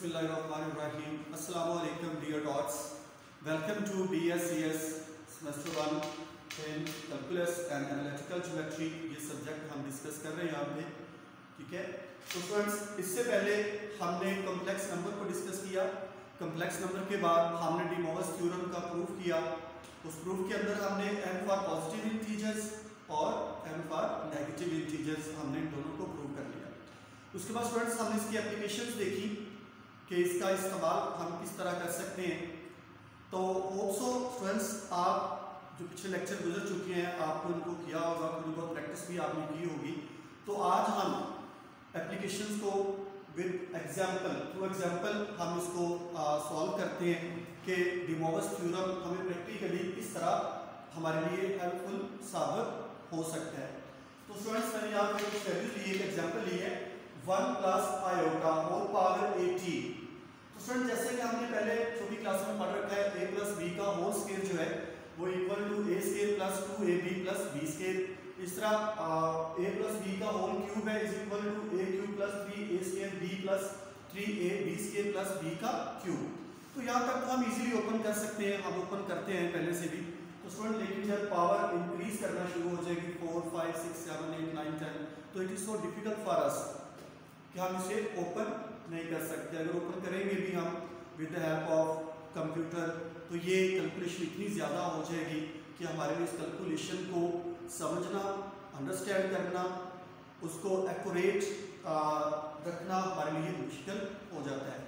Bismillahirrahmanirrahim. Assalamu alaikum dear dots. Welcome to DSCS semester 1 in calculus and analytical geometry. ये subject हम discuss कर रहे हैं यहाँ पे, ठीक है तो फ्रेंड्स इससे पहले हमने कॉम्प्लेक्स नंबर को डिस्कस किया कॉम्प्लेक्स नंबर के बाद हमने डिमोवस थ्योरम का प्रूफ किया उस प्रूफ के अंदर हमने एम फॉर पॉजिटिव इंटीजर्स और एम फॉर नेगेटिव इंटीजर्स हमने दोनों को प्रूव कर लिया उसके बाद स्टूडेंट्स हमने इसकी एप्लीकेशंस देखी कि इसका इस्तेमाल हम किस तरह कर सकते हैं। तो होप्सो स्टूडेंट्स आप जो पिछले लेक्चर गुजर चुके हैं आपको इनको किया होगा थोड़ी बहुत प्रैक्टिस भी आपने की होगी। तो आज हम एप्लीकेशंस को विद एग्जांपल थ्रू एग्जांपल हम इसको सॉल्व करते हैं कि डिमोवस थ्योरम हमें प्रैक्टिकली किस तरह हमारे लिए हेल्पफुल साबित हो सकता है। तो स्टूडेंट्स मैंने यहाँ पे कुछ वैल्यू ली एक एग्जांपल ली है one plus iota whole power eighty. Friend जैसे कि हमने पहले छोटी क्लास में पढ़ रखा है ए प्लस बी का होल स्केयर जो है, वो equal to A square plus two A B plus B square इस तरह ए प्लस बी का होल क्यूब है is equal to A cube plus three A square B plus three A B square plus B का cube तो यहाँ तक तो हम इजीली ओपन कर सकते हैं, हम ओपन करते हैं पहले से भी. तो स्टूडेंट लेकिन जब पावर इंक्रीज करना शुरू हो जाएगी four five six seven eight nine ten तो it is so difficult for us कि हम इसे ओपन नहीं कर सकते। अगर ओपन करेंगे भी हम with the help of computer तो ये कैलकुलेशन इतनी ज़्यादा हो जाएगी कि हमारे लिए इस कैलकुलेशन को समझना अंडरस्टैंड करना, उसको एक्यूरेट रखना हमारे लिए मुश्किल हो जाता है।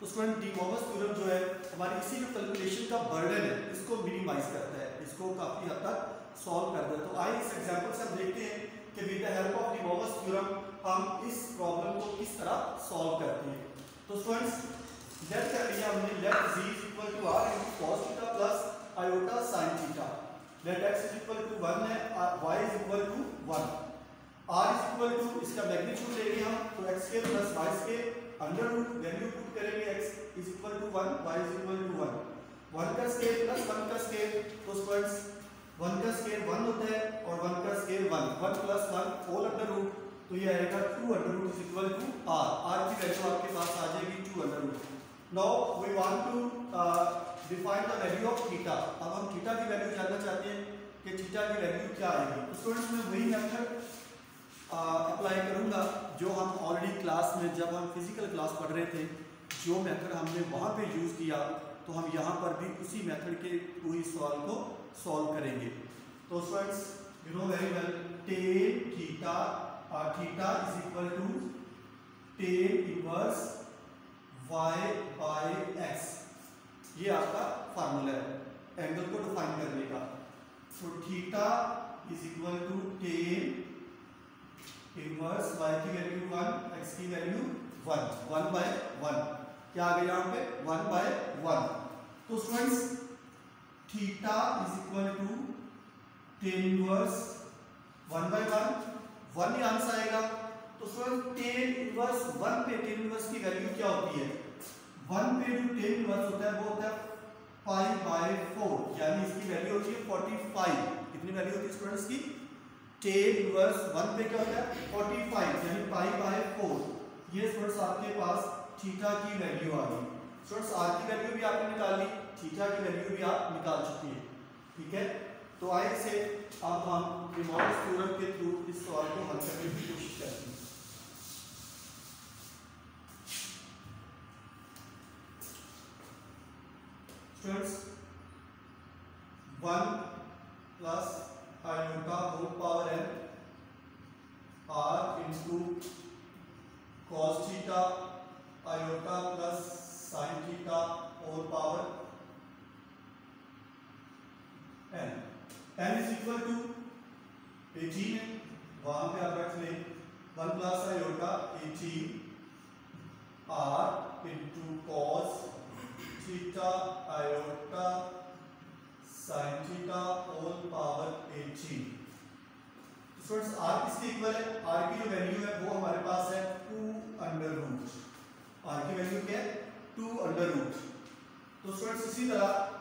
तो स्टूडेंट डीमोवस थ्योरम जो है, हमारी इसी जो कैलकुलेशन का बर्डन है, इसको मिनिमाइज करता है। इसको काफ़ी हद तक सॉल्व कर देता है। तो आइए इस एग्जांपल से हम देखते हैं कि with the help of De Moivre's theorem हम इस प्रॉब्लम को किस तरह सॉल्व करते हैं। तो स्टूडेंट्स लेट कर लिया हमने let z equal to r into cos theta plus iota sin theta let x equal to 1 है y equal to 1 r equal to इसका मैग्नीट्यूड लेंगे हम तो x square plus y square under root value put करेंगे x equal to 1 y equal to 1 1 का square plus 1 का square तो students 1 का स्क्वायर 1 होता है और 1 का square 1 1 plus 1 whole under root तो ये आएगा two under root is equal to R R की वैल्यू आपके पास आ जाएगी two under root now we want to define the value of theta अब हम थीटा की वैल्यू जानना चाहते हैं कि थीटा की वैल्यू क्या आएगी. तो स्टूडेंट्स मैं वही मेथड अप्लाई करूँगा जो हम ऑलरेडी क्लास में, जब हम फ़िज़िकल क्लास पढ़ रहे थे, जो मेथड हमने वहाँ पे यूज़ किया तो हम यहाँ पर भी उसी मेथड के थ्रू सॉल्व को सॉल्व करेंगे. तो students you know very well tan theta theta is equal to tan inverse y by x. ये आपका फार्मूला है। एंगल को डिफाइन करने का। तो theta is equal to tan inverse y की वैल्यू वन x की value one one by one क्या आ गया यहाँ पे? वन बाय वन तो students theta is equal to tan inverse one by one one he answer आएगा। तो स्टूडेंट टेन इनवर्स वन पे टेन इनवर्स की वैल्यू क्या होती है? वन पे जो टेन इनवर्स होता है, वो होता है पाई बाय फोर यानी इसकी वैल्यू होती है फोर्टी फाइव कितनी वैल्यू होती है स्टूडेंट्स की? टेन इनवर्स वन पे क्या होता है? फोर्टी फाइव यानी पाई बाय फोर ये स्टूडेंट्स आपके पास थीटा की वैल्यू आ गई। स्टूडेंट्स आर की वैल्यू भी आपने निकाल ली थीटा की वैल्यू भी आप निकाल चुकी हैं। ठीक है? तो आइए से अब हम रिमोट थ्योरम के थ्रू इस सवाल को हल करने की कोशिश करते हैं। Students one plus iota whole power N R into cos theta iota plus sine theta whole power N N is equal to eighteen है वहाँ पे आप रख लें one plus iota eighteen R into cos theta iota sine theta whole power eighteen students R किसके equal है? Are की जो वैल्यू है वो हमारे पास है टू अंडर रूट आर की वैल्यू क्या है? टू अंडर रूट तो स्टूडेंट्स इसी तरह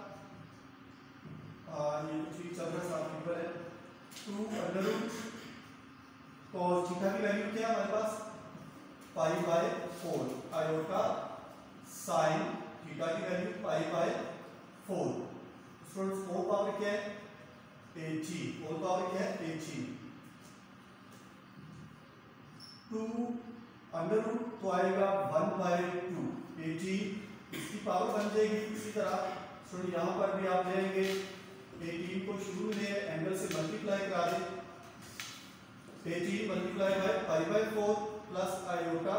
ये चीज़ चल रहा है इक्वल है टू अंडर cos थीटा की वैल्यू क्या है हमारे पास pi by four iota sine theta की value pi by four students four power क्या है? एटीन फोर पावर क्या है? एटीन टू अंडर तो आएगा वन बाय टू एटीन इसकी पावर बन जाएगी इसी तरह। स्टूडेंट यहाँ पर भी आप लेंगे एटीन को शुरू में एंगल से मल्टीप्लाई करा दें। Eighteen multiply by pi by four plus iota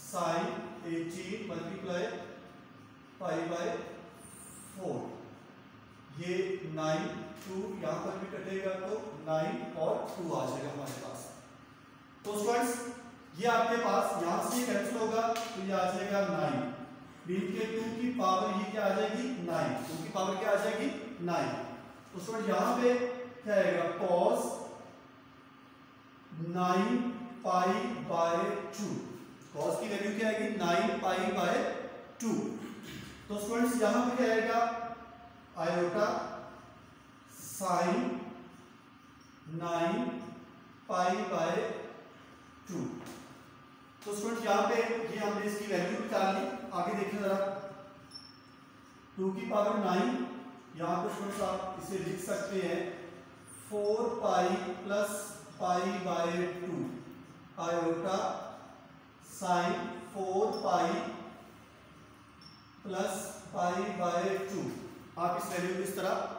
sine eighteen multiply pi by four ये नाइन टू यहाँ पर भी कटेगा तो नाइन और टू आ जाएगा हमारे पास। तो स्टूडेंट्स ये आपके पास यहाँ से कैंसिल होगा तो ये आ जाएगा नाइन बीन के टू की पावर ये क्या आ जाएगी? नाइन टू की पावर क्या आ जाएगी? नाइन तो स्टूडेंट यहाँ पे क्या आएगा cos nine pi by two cos की वैल्यू क्या आएगी नाइन पाई बाय टू तो स्टूडेंट्स यहाँ पे क्या आएगा iota sine nine pi by two तो स्टूडेंट्स यहाँ पे ये हमने इसकी वैल्यू निकाल ली आगे देखिए जरा टू की पावर नाइन यहाँ पे स्टूडेंट्स आप इसे लिख सकते हैं। Four pi plus pi by two iota sine four pi plus pi by two. आप इस वैल्यू को इस तरह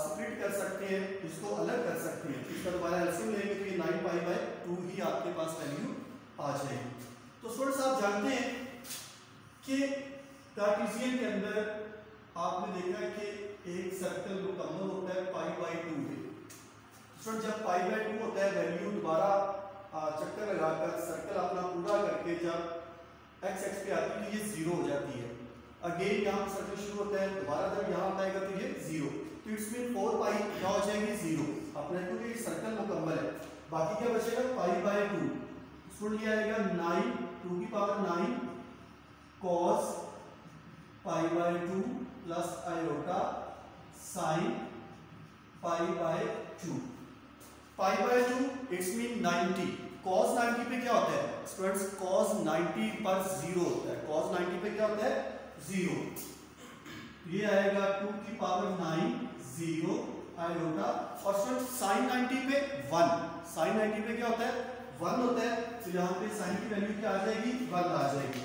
स्प्लिट कर सकते हैं, इसको अलग कर सकते हैं। इसका दोबारा एल्सियम लेंगे तो ये नाइन पाई बाय टू ही आपके पास वैल्यू आ जाएगी। तो स्टूडेंट्स आप जानते हैं कि कार्टेशियन के अंदर आपने देखा है कि एक सर्कल मुकम्मल होता है पाई बाय टू स्टूडेंट जब पाई बाय टू होता है वैल्यू दोबारा चक्कर लगाकर सर्कल अपना पूरा करके जब एक्स एक्स पे आती है तो ये ज़ीरो हो जाती है। अगेन यहाँ सर्कल शुरू होता है, दोबारा जब यहाँ आएगा तो ये ज़ीरो तो इट्स मीन फोर पाई क्या हो जाएगी ज़ीरो अपने क्योंकि ये सर्कल मुकम्मल है। बाकी क्या बचेगा? Pi by two nine two की power nine cos pi by two plus iota sine pi by two pi by two it's mean ninety cos 90 पे क्या होता है? स्टूडेंट्स कॉस 90 पर ज़ीरो होता है। कॉस 90 पे क्या होता है? ज़ीरो ये आएगा टू की पावर नाइन ज़ीरो आयोटा और स्टूडेंट साइन 90 पे वन साइन 90 पे क्या होता है? वन होता है। तो यहाँ पे साइन की वैल्यू क्या आ जाएगी? वन आ जाएगी।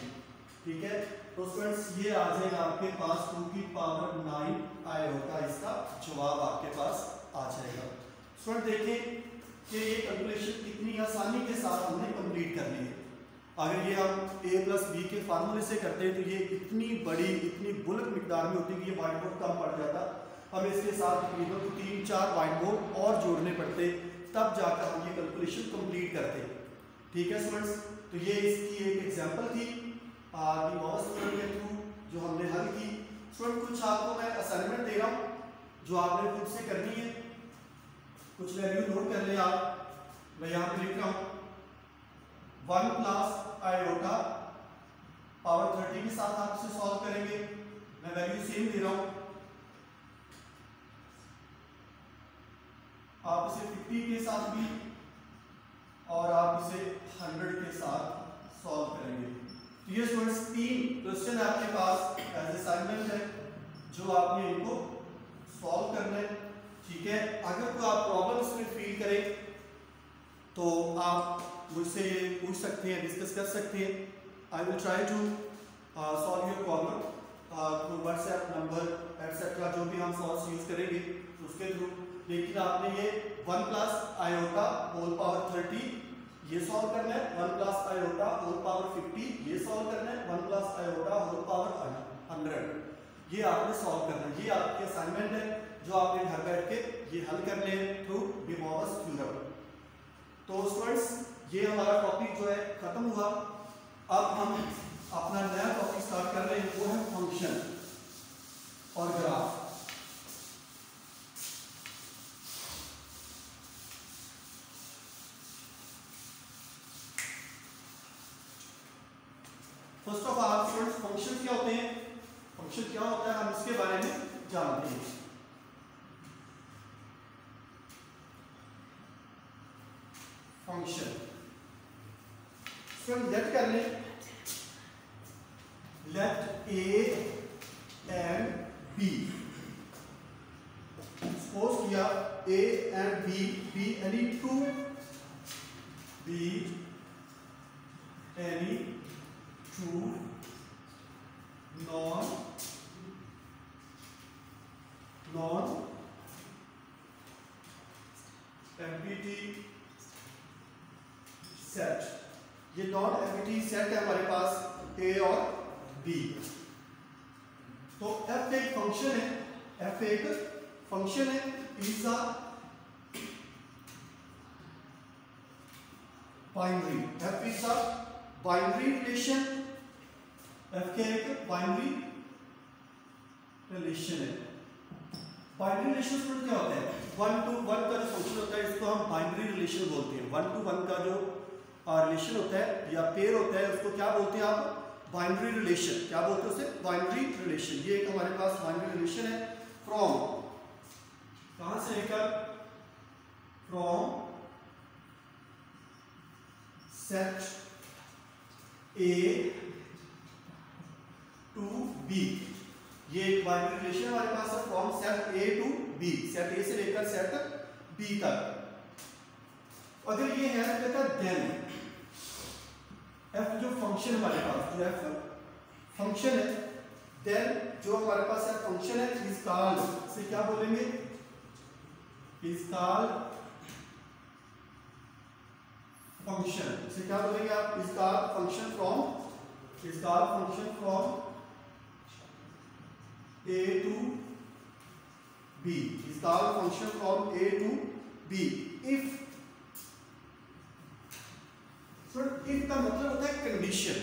ठीक है? तो स्टूडेंट्स ये आ जाएगा आपके पास टू की पावर नाइन आयोटा इसका जवाब आपके पास आ जाएगा स्टूडेंट देखिए कि ये कैलकुलेशन कितनी आसानी के साथ हमने कंप्लीट कर ली है। अगर ये हम a प्लस बी के फार्मूले से करते हैं तो ये इतनी बड़ी, इतनी बुलक मिकदार में होती कि ये वाइट बोर्ड कम पड़ जाता। हम इसके साथ तकरीबन तो तीन, चार वाइट बोर्ड और जोड़ने पड़ते, तब जाकर हम ये कैलकुलेशन कंप्लीट करते। ठीक है स्टूडेंट्स तो ये इसकी एक एग्ज़ाम्पल थी। के थ्रू जो हमने हल की। स्टूडेंट कुछ आपको मैं असाइनमेंट दे रहा हूँ, जो आपने खुद से करनी है। कुछ वैल्यू नोट कर ले आप। मैं यहाँ पे लिख रहा हूँ। One plus iota power thirty के साथ आप इसे सॉल्व करेंगे। मैं वैल्यू सेम दे रहा हूँ। आप इसे फिफ्टी के साथ भी और आप इसे हंड्रेड के साथ सॉल्व करेंगे। ये स्टूडेंट्स तीन क्वेश्चन आपके पास एज असाइनमेंट है, जो आपने इनको सॉल्व करना है, ठीक है? अगर कोई आप प्रॉब्लम इसमें फील करें तो आप मुझसे ये पूछ सकते हैं डिस्कस कर सकते हैं। I will try to solve your problem through WhatsApp number etcetera जो भी हम सॉल्व यूज़ करेंगे, उसके थ्रू लेकिन आपने ये one plus iota whole power thirty ये सॉल्व करना है one plus iota whole power fifty ये सॉल्व करना है one plus iota whole power hundred ये आपने सॉल्व करना है। ये आपकी असाइनमेंट है, जो आपने घर बैठ के ये हल करने थ्रू डिमोवस थ्योरम तो स्टूडेंट्स ये हमारा टॉपिक जो है, खत्म हुआ। अब हम अपना नया टॉपिक स्टार्ट कर रहे हैं, वो है फ़ंक्शन और graph first of all students function क्या होते हैं? फ़ंक्शन क्या होता है? हम इसके बारे में जानते हैं। फ़ंक्शन हम लेट कर लें। Let A and B suppose किया A and B be any two be any two non non empty set ये नॉन एमिटी सेट है हमारे पास ए और बी तो एफ़ एक फ़ंक्शन है एफ़ एक फ़ंक्शन है is binary F is a binary relation F के एक बाइनरी रिलेशन है बाइनरी रिलेशन क्या होता है? वन टू वन का जो फ़ंक्शन होता है, इसको हम बाइनरी रिलेशन बोलते हैं। वन टू वन का जो रिलेशन होता है, या पेयर होता है, उसको क्या बोलते हैं आप? बाइनरी रिलेशन क्या बोलते हैं उसे? बाइनरी रिलेशन ये एक हमारे पास बाइनरी रिलेशन है। फ्रॉम कहाँ से लेकर from set A to B ये एक बाइनरी रिलेशन हमारे पास है from set A to B set A से लेकर सेट बी तक। अगर ये है कहता देन एफ़ जो फ़ंक्शन हमारे पास, जो एफ़ फ़ंक्शन है देन जो हमारे पास है फ़ंक्शन है इज़ कॉल्ड से क्या बोलेंगे? इज़ कॉल्ड फ़ंक्शन से क्या बोलेंगे आप? Is called function from is called function from A to B called function from A to B if if का मतलब होता है कंडीशन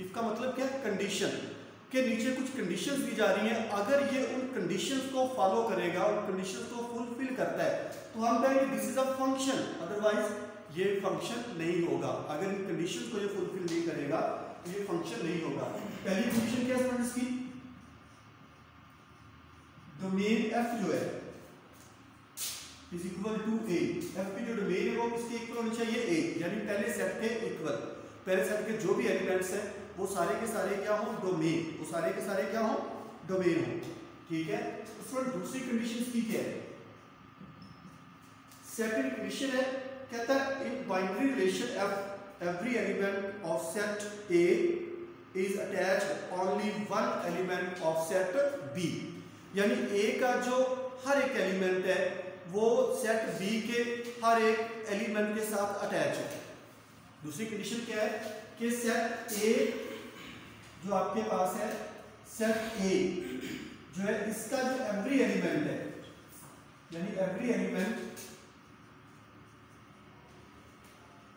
इफ़ का मतलब क्या है? कंडीशन के नीचे कुछ कंडीशंस दी जा रही हैं। अगर ये उन कंडीशंस को फॉलो करेगा, उन कंडीशंस को फुलफिल करता है तो हम कहेंगे this is a function otherwise ये फ़ंक्शन नहीं होगा। अगर इन कंडीशंस को ये फुलफिल नहीं करेगा तो ये फ़ंक्शन नहीं होगा। पहली कंडीशन क्या है इसकी? डोमेन एफ़ जो है is equal to A F की जो डोमेन है वो किसके इक्वल होनी चाहिए? ए यानी पहले सेट के इक्वल पहले सेट के जो भी एलिमेंट्स हैं, वो सारे के सारे क्या हो? डोमेन वो सारे के सारे क्या हो? डोमेन हो. ठीक है? उसमें दूसरी कंडीशन की क्या है? सेकंड कंडीशन है, कहता है in binary relation F every element of set A is attached only one element of set B यानी ए का जो हर एक एलिमेंट है, वो सेट बी के हर एक एलिमेंट के साथ अटैच है। दूसरी कंडीशन क्या है कि सेट ए जो आपके पास है सेट ए जो है, इसका जो एवरी एलिमेंट है, यानी every element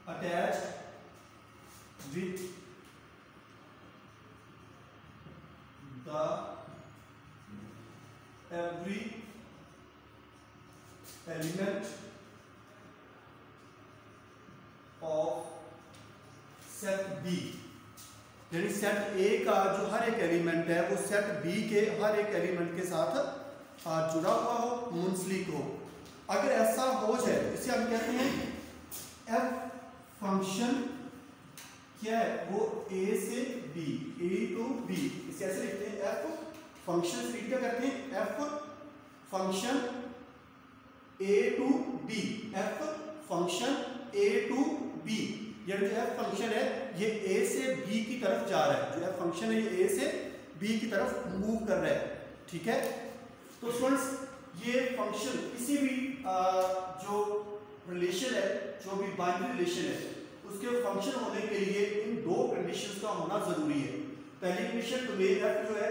attach with the every element of set B यानी सेट ए का जो हर एक एलिमेंट है, वो सेट बी के हर एक एलिमेंट के साथ जुड़ा हुआ हो मुंसलिक हो। अगर ऐसा हो जाए, इसे हम कहते हैं एफ़ फ़ंक्शन क्या है? वो ए से बी ए टू बी इसे ऐसे लिखते हैं एफ़ फ़ंक्शन से क्या करते हैं? F function A to B F function A to B यानी जो एफ़ फ़ंक्शन है, ये ए से बी की तरफ़ जा रहा है। जो एफ़ फ़ंक्शन है, ये ए से बी की तरफ़ मूव कर रहा है। ठीक है? तो स्टूडेंट्स ये फ़ंक्शन किसी भी जो रिलेशन है, जो भी बाइनरी रिलेशन है, उसके फ़ंक्शन होने के लिए इन दो कंडीशंस का होना ज़रूरी है। पहली कंडीशन डोमेन एफ़ जो है,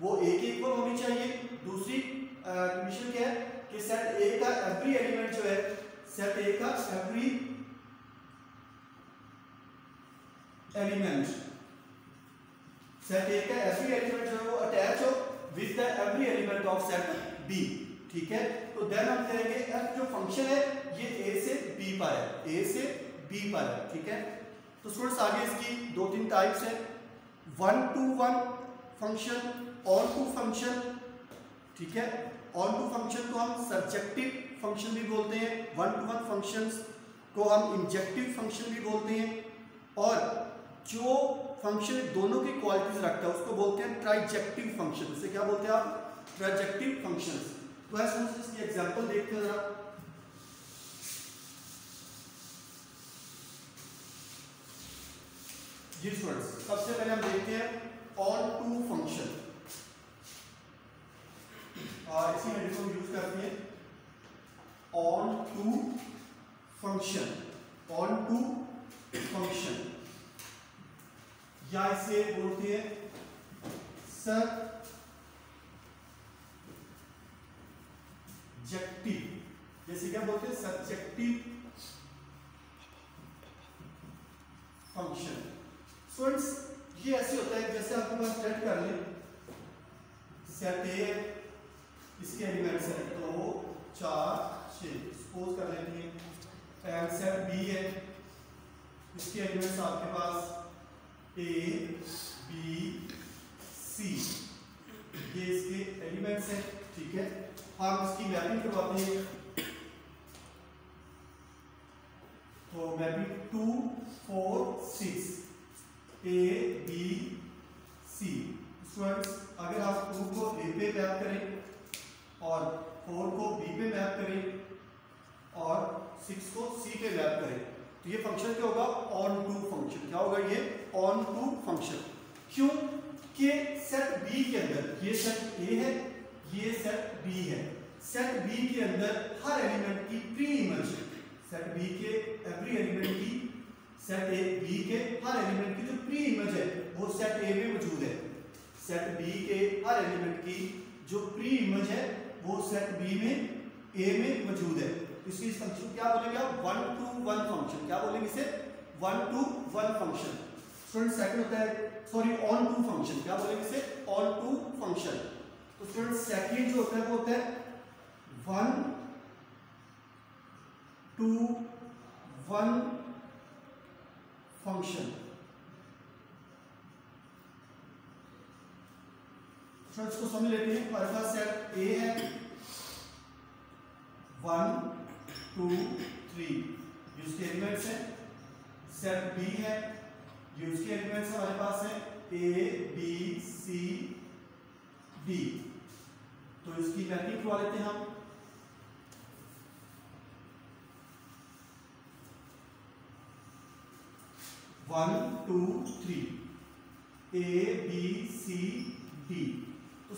वो ए के इक्वल होनी चाहिए। दूसरी कंडीशन क्या है कि सेट ए का एवरी एलिमेंट जो है सेट ए का एवरी एलिमेंट सेट ए का एवरी एलिमेंट जो है वो अटैच हो with the every element of set B ठीक है? तो देन हम कहेंगे एफ़ जो फ़ंक्शन है, ये ए से बी पर है. ए से बी पर है. ठीक है? तो स्टूडेंट्स आगे इसकी दो तीन टाइप्स है. One to one function onto function ठीक है? ऑन टू फ़ंक्शन को हम सब्जेक्टिव फ़ंक्शन भी बोलते हैं वन टू वन फ़ंक्शंस को हम इंजेक्टिव फ़ंक्शन भी बोलते हैं और जो फ़ंक्शन दोनों की क्वालिटीज रखता है, उसको बोलते हैं ट्राइजेक्टिव फ़ंक्शन उसे क्या बोलते हैं आप? ट्राइजेक्टिव फ़ंक्शन तो ऐसे इसकी एग्जांपल देखते हैं जरा। जी स्टूडेंट्स सबसे पहले हम देखते हैं ऑन टू फ़ंक्शन इसी में हम यूज़ करते हैं। Onto function onto function या इसे बोलते हैं सब्जेक्टिव जैसे क्या बोलते हैं, सब्जेक्टिव फ़ंक्शन स्टूडेंट्स ये ऐसे होता है जैसे आपके पास सेट कर ले। सेट ए इसके एलिमेंट्स है दो, चार छ सपोज़ कर लेते हैं। एंड सेट बी है। इसके एलिमेंट्स आपके पास ए बी सी ये इसके एलिमेंट्स हैं, ठीक है? हम इसकी मैपिंग करवाते हैं। तो mapping two four six A B C students अगर आप टू को ए पे मैप करें और फोर को बी पे मैप करें और सिक्स को सी पे मैप करें। तो ये फ़ंक्शन क्या होगा? ऑन टू फ़ंक्शन क्या होगा ये? ऑन टू फ़ंक्शन क्यों? कि सेट बी के अंदर ये सेट ए है, ये सेट बी है। सेट बी के अंदर हर एलिमेंट की प्री इमेज सेट बी के एवरी एलिमेंट की सेट ए बी के हर एलिमेंट की जो प्री इमेज है, वो सेट ए में मौजूद है। सेट बी के हर एलिमेंट की जो प्री इमेज है वो सेट बी में ए में मौजूद है। इसकी फ़ंक्शन क्या बोलेंगे आप? वन टू वन फ़ंक्शन क्या बोलेंगे इसे? One to one function student second होता है सॉरी ऑन टू फ़ंक्शन क्या बोलेंगे इसे? ऑन टू फ़ंक्शन तो स्टूडेंट सेकंड जो होता है, वो होता है one to one function friends को समझ लेते हैं, हमारे पास सेट ए है। वन टू थ्री यूज़ के एलिमेंट्स हैं। सेट बी है। यूज़ के एलिमेंट्स हमारे पास है ए बी सी डी तो इसकी मैपिंग करवा लेते हैं हम। One two three A B C D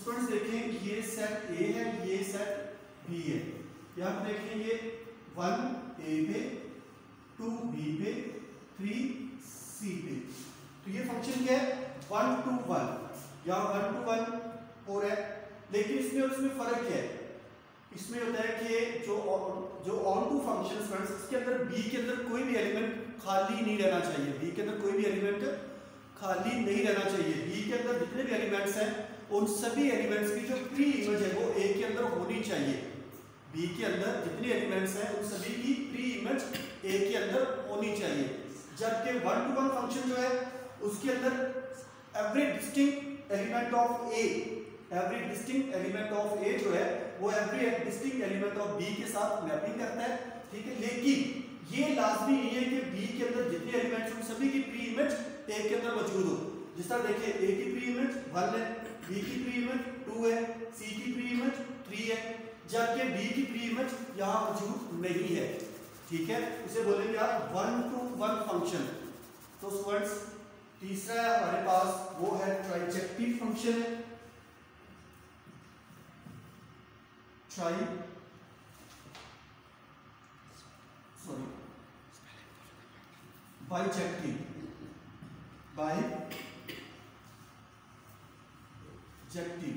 students देखें, ये सेट ए है, ये सेट बी है। यहाँ पर देखें ये वन ए पे टू बी पे थ्री सी पे। तो ये फ़ंक्शन क्या है? वन टू वन या वन टू वन और है। लेकिन इसमें इसमें फ़र्क क्या है? इसमें होता है कि जो जो ऑन टू फ़ंक्शन फ्रेंड्स इसके अंदर बी के अंदर कोई भी एलिमेंट खाली नहीं रहना चाहिए। बी के अंदर कोई भी एलिमेंट खाली नहीं रहना चाहिए। बी के अंदर जितने भी एलिमेंट्स हैं उन सभी एलिमेंट्स की जो प्री इमेज है, वो ए के अंदर होनी चाहिए। बी के अंदर जितने एलिमेंट्स हैं, उन सभी की प्री इमेज ए के अंदर होनी चाहिए। जबकि वन टू वन फ़ंक्शन जो है, उसके अंदर every distinct element of A every distinct element of A जो है, वो every distinct element of B के साथ मैपिंग करता है, ठीक है? लेकिन ये लाजमी नहीं है कि बी के अंदर जितने एलिमेंट्स हैं सभी की प्री इमेज ए के अंदर मौजूद हो। जिस तरह देखिए ए की प्री इमेज वन है बी की प्री इमेज टू है सी की प्री इमेज थ्री है, जबकि डी की प्री इमेज यहाँ मौजूद नहीं है। ठीक है? इसे बोलेंगे आप वन टू वन फ़ंक्शन तो स्टूडेंट्स तीसरा हमारे पास, वो है ट्राइजेक्टिव फ़ंक्शन है ट्राई सॉरी बाइजेक्टिव बाइजेक्टिव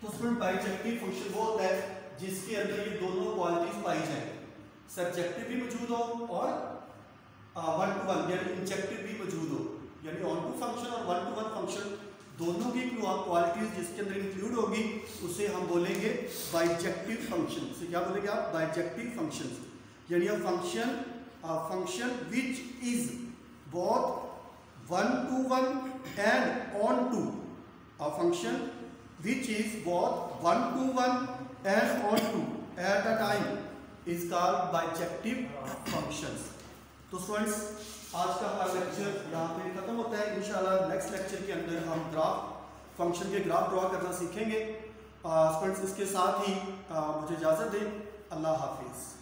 तो स्टूडेंट बाइजेक्टिव फ़ंक्शन वो होता है, जिसके अंदर ये दोनों क्वालिटीज पाई जाए। सब्जेक्टिव भी मौजूद हो और वन टू वन यानी इंजेक्टिव भी मौजूद हो। यानी ऑन टू फ़ंक्शन और वन टू वन फ़ंक्शन दोनों की क्वालिटीज जिसके अंदर इंक्लूड होगी, उसे हम बोलेंगे बाइजेक्टिव फ़ंक्शन उसे क्या बोलेंगे आप? बाइजेक्टिव फ़ंक्शन यानी function function which is one to one and on to a function which is both one to one and on to at a time is called bijective functions. तो students आज का हमारा lecture यहाँ पे ख़त्म होता है। इंशाल्लाह नेक्स्ट लेक्चर के अंदर हम ग्राफ फ़ंक्शन के ग्राफ ड्रॉ करना सीखेंगे। स्टूडेंट्स इसके साथ ही आ, मुझे इजाज़त दें। अल्लाह हाफिज़।